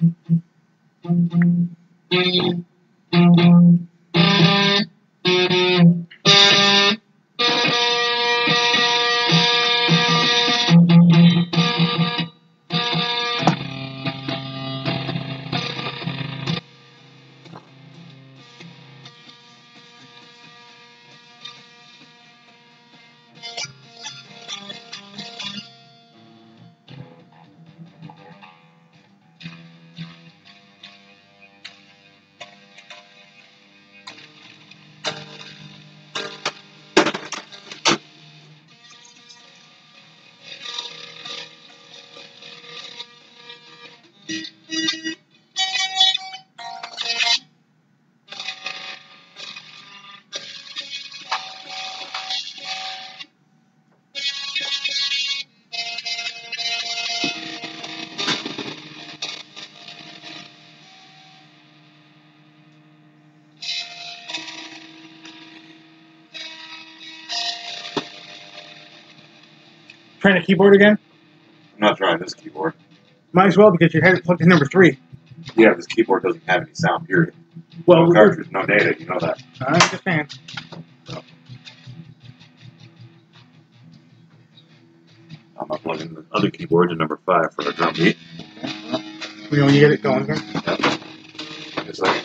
Thank you. Trying the keyboard again? I'm not trying this keyboard. Might as well because you had it plugged in number three. Yeah, this keyboard doesn't have any sound, period. Well, no cartridge, no data, you know that. I understand. I'm not plugging the other keyboard to number five for a drum beat. You know, when you get it going again. It's like,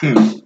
Hmm.